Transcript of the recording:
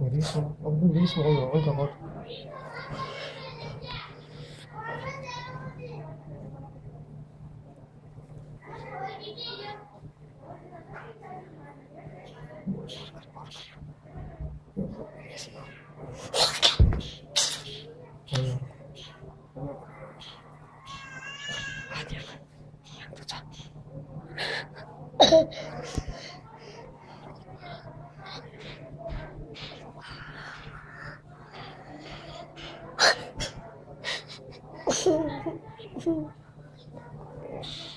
어디서? 어디서? 어디 가가? 아니야, 안 되자. s